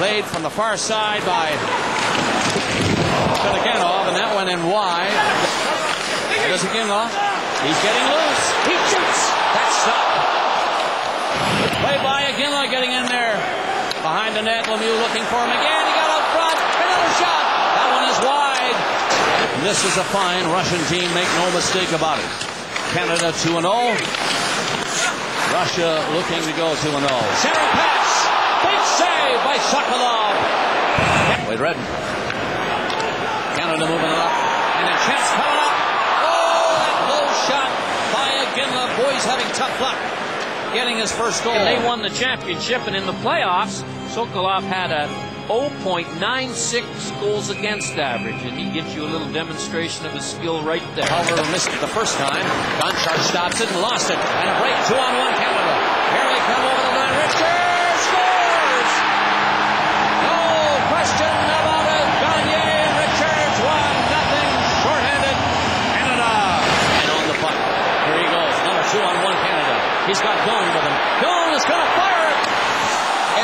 Played from the far side by Bedeganov, and that went in wide. There's Iginla. He's getting loose. He shoots. That's stopped. Played by Iginla getting in there. Behind the net, Lemieux looking for him again. He got out front. Another shot. That one is wide. This is a fine Russian team. Make no mistake about it. Canada 2 0. Russia looking to go 2 0. Center pass. Sokolov. Wade Redden. Canada moving up. And a chance coming up. Oh, that low shot by Iginla. Boys having tough luck getting his first goal. And they won the championship, and in the playoffs, Sokolov had a 0.96 goals against average, and he gives you a little demonstration of his skill right there. However, missed it the first time. Gonchar stops it and lost it. And a break, two on one Canada. Here they come over the line. Richards scores! No question about it. Gagne and Richards one nothing shorthanded. Canada. And on the puck. Here he goes. Number two on one Canada. He's got Doan with him. Doan is going to fire it.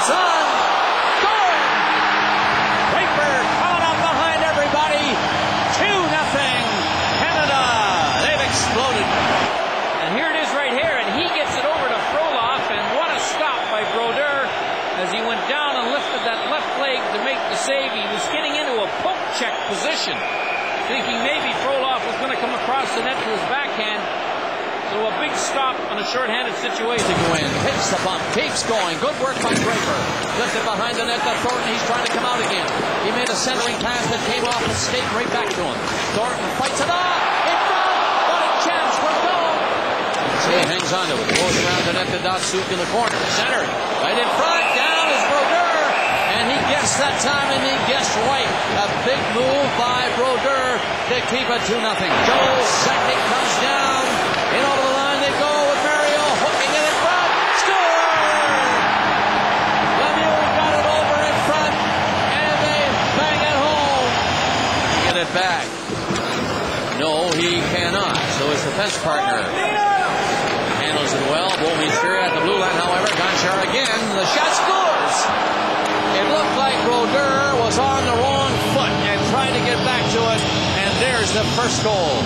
It's on. Score! Draper coming up behind everybody. Two nothing. Canada. They've exploded. And here it is right here, and he gets it over to Frolov, and what a stop by Brodeur as he went down and lifted that left leg to make the save. He was getting into a poke check position, thinking maybe Frolov was going to come across the net to his backhand. So a big stop on a shorthanded situation. In, hits the bump, keeps going. Good work by Draper. Lifted behind the net to Thornton. He's trying to come out again. He made a centering pass that came off and skate right back to him. Thornton fights it off. In front. What a chance for goal. So he hangs on to it. Goes around the net to Datsyuk in the corner. Center. Right in front. Down is Brodeur. And he guessed that time and he guessed right. A big move by Brodeur to keep it 2 0. Joe Sakic comes down. Back. No, he cannot. So his defense partner handles it well. Bouwmeester at the blue line, however. Gonchar again. The shot scores. It looked like Brodeur was on the wrong foot and trying to get back to it. And there's the first goal.